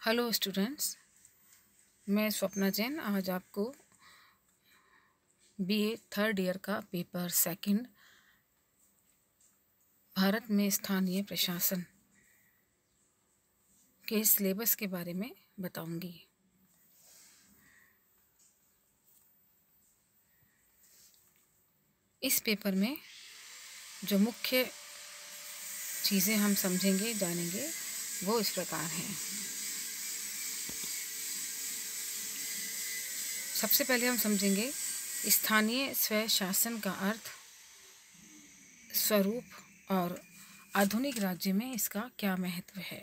Hello students, मैं स्वप्ना जैन आज आपको बीए थर्ड ईयर का पेपर सेकंड भारत में स्थानीय प्रशासन के सिलेबस के बारे में बताऊँगी। इस पेपर में जो मुख्य चीज़ें हम समझेंगे, जानेंगे, वो इस प्रकार हैं। सबसे पहले हम समझेंगे स्थानीय स्वय शासन का अर्थ, स्वरूप और आधुनिक राज्य में इसका क्या महत्व है।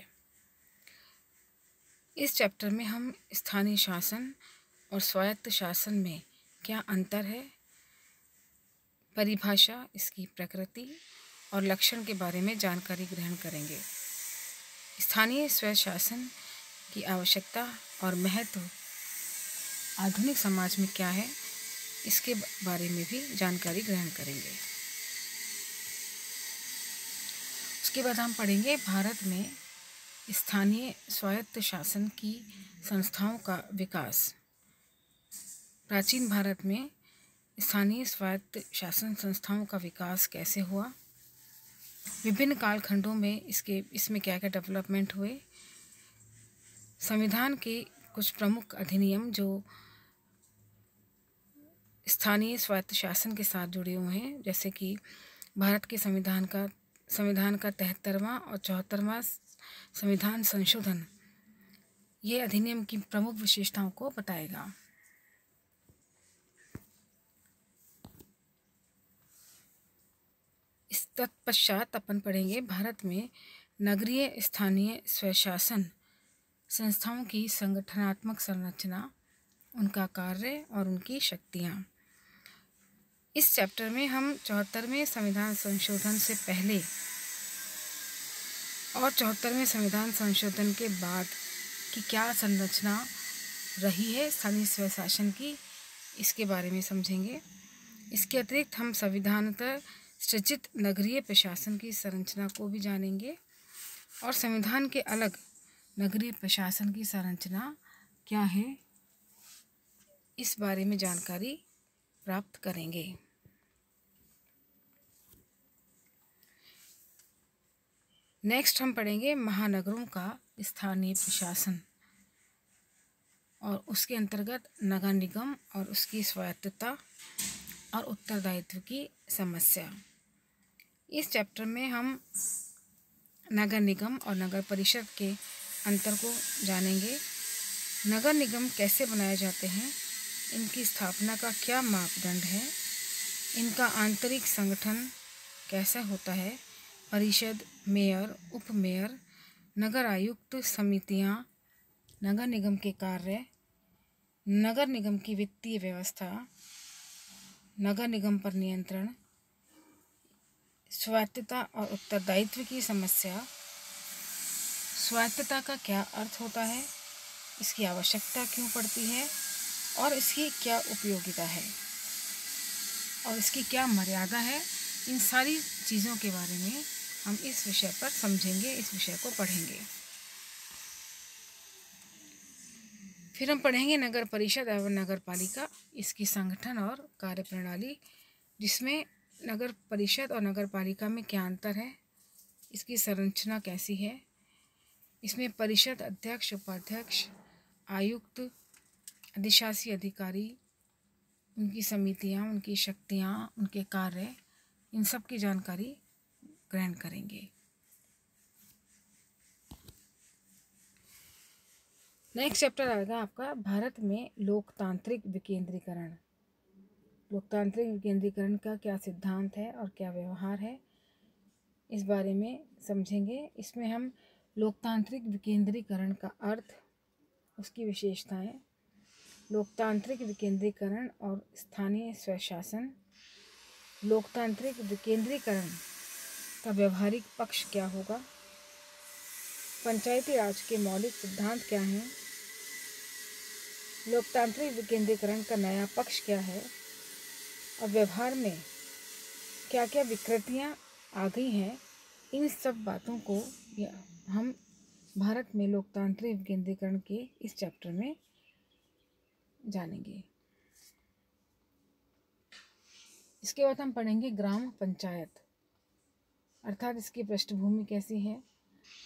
इस चैप्टर में हम स्थानीय शासन और स्वायत्त शासन में क्या अंतर है, परिभाषा, इसकी प्रकृति और लक्षण के बारे में जानकारी ग्रहण करेंगे। स्थानीय स्वय शासन की आवश्यकता और महत्व आधुनिक समाज में क्या है, इसके बारे में भी जानकारी ग्रहण करेंगे। उसके बाद हम पढ़ेंगे भारत में स्थानीय स्वायत्त शासन की संस्थाओं का विकास। प्राचीन भारत में स्थानीय स्वायत्त शासन संस्थाओं का विकास कैसे हुआ? विभिन्न कालखंडों में इसके, इसमें क्या क्या डेवलपमेंट हुए? संविधान के कुछ प्रमुख अधिनियम जो स्थानीय स्वायत्त शासन के साथ जुड़े हुए हैं, जैसे कि भारत के संविधान का संविधान का तिहत्तरवां और चौहत्तरवां संविधान संशोधन। ये अधिनियम की प्रमुख विशेषताओं को बताएगा। इस तत्पश्चात अपन पढ़ेंगे, भारत में नगरीय स्थानीय स्वशासन संस्थाओं की संगठनात्मक संरचना, उनका कार्य और उनकी शक्तियाँ। इस चैप्टर में हम चौहत्तरवें संविधान संशोधन से पहले और चौहत्तरवें संविधान संशोधन के बाद की क्या संरचना रही है, स्थानीय स्वशासन की, इसके बारे में समझेंगे। इसके अतिरिक्त हम संविधानतः सृजित नगरीय प्रशासन की संरचना को भी जानेंगे और संविधान के अलग नगरीय प्रशासन की संरचना क्या है, इस बारे में जानकारी प्राप्त करेंगे। नेक्स्ट हम पढ़ेंगे महानगरों का स्थानीय प्रशासन और उसके अंतर्गत नगर निगम और उसकी स्वायत्तता और उत्तरदायित्व की समस्या। इस चैप्टर में हम नगर निगम और नगर परिषद के अंतर को जानेंगे। नगर निगम कैसे बनाए जाते हैं, इनकी स्थापना का क्या मापदंड है, इनका आंतरिक संगठन कैसा होता है परिषद, मेयर उप मेयर नगर आयुक्त समितियाँ, नगर निगम के कार्य, नगर निगम की वित्तीय व्यवस्था, नगर निगम पर नियंत्रण, स्वायत्तता और उत्तरदायित्व की समस्या। स्वायत्तता का क्या अर्थ होता है? इसकी आवश्यकता क्यों पड़ती है? और इसकी क्या उपयोगिता है? और इसकी क्या मर्यादा है? इन सारी चीज़ों के बारे में हम इस विषय पर समझेंगे, इस विषय को पढ़ेंगे। फिर हम पढ़ेंगे नगर परिषद एवं नगर पालिका, इसकी संगठन और कार्यप्रणाली, जिसमें नगर परिषद और नगर पालिका में क्या अंतर है, इसकी संरचना कैसी है। इसमें परिषद अध्यक्ष, उपाध्यक्ष, आयुक्त, अधिशासी अधिकारी, उनकी समितियाँ, उनकी शक्तियाँ, उनके कार्य, इन सब की जानकारी ग्रहण करेंगे। नेक्स्ट चैप्टर आएगा आपका, भारत में लोकतांत्रिक विकेंद्रीकरण। लोकतांत्रिक विकेंद्रीकरण का क्या सिद्धांत है और क्या व्यवहार है, इस बारे में समझेंगे। इसमें हम लोकतांत्रिक विकेंद्रीकरण का अर्थ, उसकी विशेषताएँ, लोकतांत्रिक विकेंद्रीकरण और स्थानीय स्वशासन, लोकतांत्रिक विकेंद्रीकरण का व्यवहारिक पक्ष क्या होगा? पंचायती राज के मौलिक सिद्धांत क्या हैं? लोकतांत्रिक विकेंद्रीकरण का नया पक्ष क्या है? और व्यवहार में क्या क्या विकृतियाँ आ गई हैं? इन सब बातों को हम भारत में लोकतांत्रिक विकेंद्रीकरण के इस चैप्टर में जानेंगे। इसके बाद हम पढ़ेंगे ग्राम पंचायत। अर्थात इसकी पृष्ठभूमि कैसी है?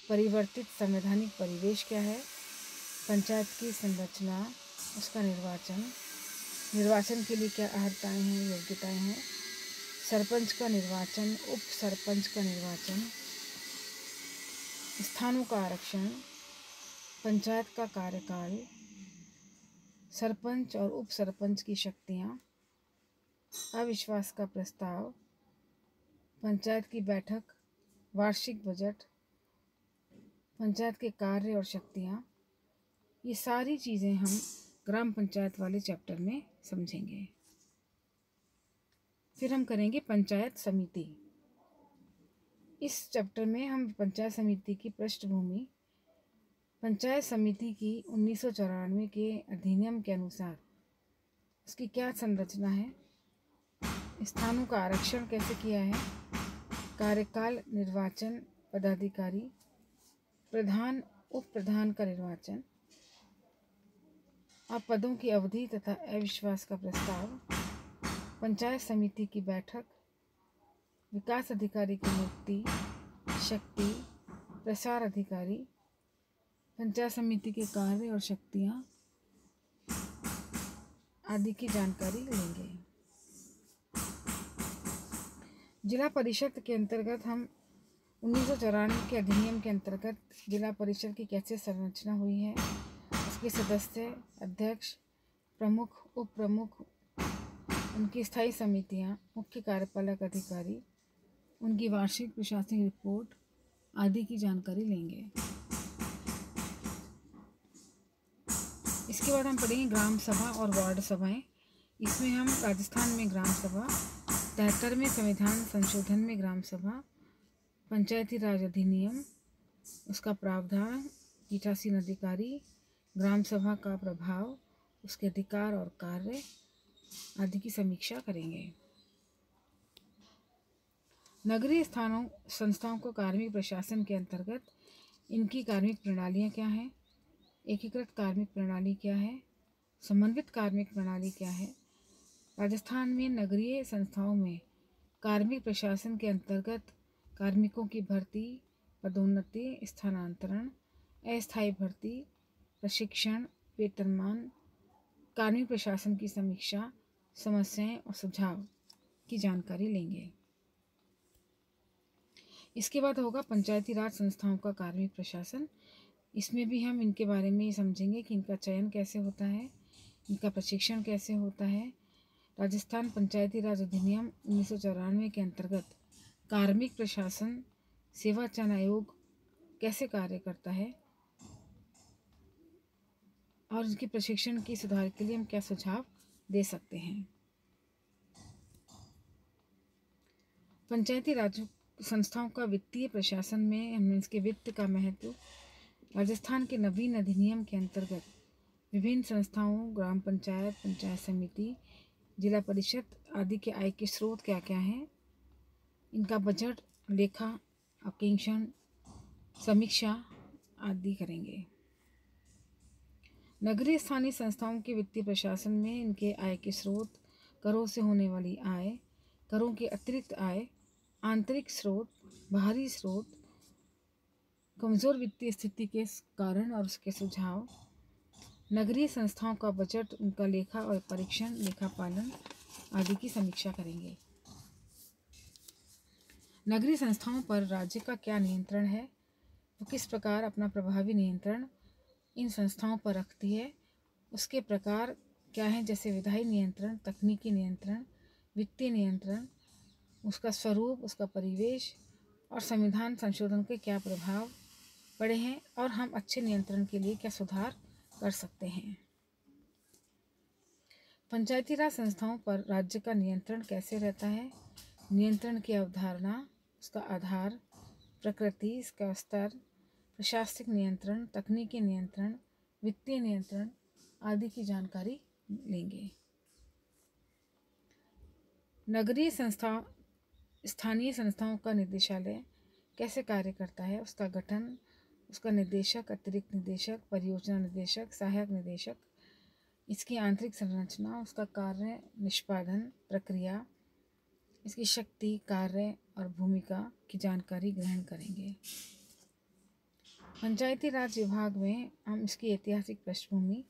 परिवर्तित संवैधानिक परिवेश क्या है? पंचायत की संरचना, उसका निर्वाचन। निर्वाचन के लिए क्या अर्हताएँ हैं, योग्यताएँ हैं? सरपंच का निर्वाचन, उप सरपंच का निर्वाचन। स्थानों का आरक्षण, पंचायत का कार्यकाल, सरपंच और उप सरपंच की शक्तियाँ। अविश्वास का प्रस्ताव पंचायत की बैठक, वार्षिक बजट, पंचायत के कार्य और शक्तियाँ, ये सारी चीज़ें हम ग्राम पंचायत वाले चैप्टर में समझेंगे। फिर हम करेंगे पंचायत समिति। इस चैप्टर में हम पंचायत समिति की पृष्ठभूमि, पंचायत समिति की उन्नीस सौ चौरानवे के अधिनियम के अनुसार, उसकी क्या संरचना है, स्थानों का आरक्षण कैसे किया है कार्यकाल निर्वाचन पदाधिकारी, प्रधान उप प्रधान का निर्वाचन। और पदों की अवधि तथा अविश्वास का प्रस्ताव। पंचायत समिति की बैठक। विकास अधिकारी की नियुक्ति। शक्ति। प्रसार अधिकारी। पंचायत समिति के कार्य और शक्तियाँ। आदि की जानकारी लेंगे। जिला परिषद के अंतर्गत हम उन्नीस सौ चौरानवे के अधिनियम के अंतर्गत जिला परिषद की कैसे संरचना हुई है, उसके सदस्य, अध्यक्ष, प्रमुख उप प्रमुख उनकी स्थायी समितियाँ, मुख्य कार्यपालक अधिकारी, उनकी वार्षिक प्रशासनिक रिपोर्ट आदि की जानकारी लेंगे। इसके बाद हम पढ़ेंगे ग्राम सभा और वार्ड सभाएँ। इसमें हम राजस्थान में ग्राम सभा तिहत्तरवें संविधान संशोधन में ग्राम सभा, पंचायती राज अधिनियम, उसका प्रावधान, पीठासीन अधिकारी, ग्राम सभा का प्रभाव, उसके अधिकार और कार्य आदि की समीक्षा करेंगे। नगरीय स्थानों, संस्थाओं को कार्मिक प्रशासन के अंतर्गत इनकी कार्मिक प्रणालियाँ क्या हैं? एकीकृत कार्मिक प्रणाली क्या है? समन्वित कार्मिक प्रणाली क्या है? राजस्थान में नगरीय संस्थाओं में कार्मिक प्रशासन के अंतर्गत कार्मिकों की भर्ती, पदोन्नति, स्थानांतरण, अस्थायी भर्ती, प्रशिक्षण, वेतनमान, कार्मिक प्रशासन की समीक्षा, समस्याएँ और सुझाव की जानकारी लेंगे। इसके बाद होगा पंचायती राज संस्थाओं का कार्मिक प्रशासन। इसमें भी हम इनके बारे में समझेंगे कि इनका चयन कैसे होता है, इनका प्रशिक्षण कैसे होता है राजस्थान पंचायती राज अधिनियम उन्नीस सौ चौरानवे के अंतर्गत कार्मिक प्रशासन, सेवा चयन आयोग कैसे कार्य करता है और उनके प्रशिक्षण की सुधार के लिए हम क्या सुझाव दे सकते हैं? पंचायती राज संस्थाओं का वित्तीय प्रशासन में हम इसके वित्त का महत्व, राजस्थान के नवीन अधिनियम के अंतर्गत विभिन्न संस्थाओं, ग्राम पंचायत पंचायत समिति जिला परिषद आदि के आय के स्रोत क्या क्या हैं? इनका बजट, लेखा अपेक्षण समीक्षा आदि करेंगे। नगरीय स्थानीय संस्थाओं के वित्तीय प्रशासन में इनके आय के स्रोत, करों से होने वाली आय, करों के अतिरिक्त आय, आंतरिक स्रोत, बाहरी स्रोत, कमज़ोर वित्तीय स्थिति के कारण और उसके सुझाव नगरीय संस्थाओं का बजट, उनका लेखा और परीक्षण, लेखा पालन आदि की समीक्षा करेंगे। नगरीय संस्थाओं पर राज्य का क्या नियंत्रण है? वो किस प्रकार अपना प्रभावी नियंत्रण इन संस्थाओं पर रखती है? उसके प्रकार क्या हैं? जैसे विधायी नियंत्रण, तकनीकी नियंत्रण, वित्तीय नियंत्रण, उसका स्वरूप, उसका परिवेश और संविधान संशोधन के क्या प्रभाव पड़े हैं? और हम अच्छे नियंत्रण के लिए क्या सुधार कर सकते हैं। पंचायती राज संस्थाओं पर राज्य का नियंत्रण कैसे रहता है? नियंत्रण की अवधारणा, उसका आधार, प्रकृति, इसका स्तर, प्रशासनिक नियंत्रण, तकनीकी नियंत्रण, वित्तीय नियंत्रण आदि की जानकारी लेंगे। नगरीय संस्था, स्थानीय संस्थाओं का निदेशालय कैसे कार्य करता है? उसका गठन उसका निदेशक अतिरिक्त निदेशक परियोजना निदेशक सहायक निदेशक इसकी आंतरिक संरचना, उसका कार्य निष्पादन प्रक्रिया, इसकी शक्ति, कार्य और भूमिका की जानकारी ग्रहण करेंगे। पंचायती राज विभाग में हम इसकी ऐतिहासिक पृष्ठभूमि,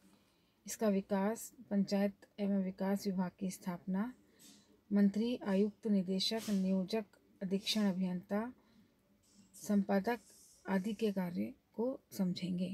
इसका विकास, पंचायत एवं विकास विभाग की स्थापना, मंत्री, आयुक्त, निदेशक, नियोजक, अधीक्षण अभियंता, संपादक आदि के कार्य को समझेंगे।